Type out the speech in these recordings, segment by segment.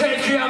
Take your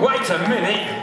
Wait a minute.